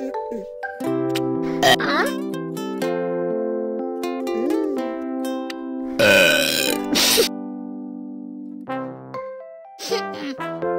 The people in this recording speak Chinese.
嗯嗯啊嗯。呃哼哼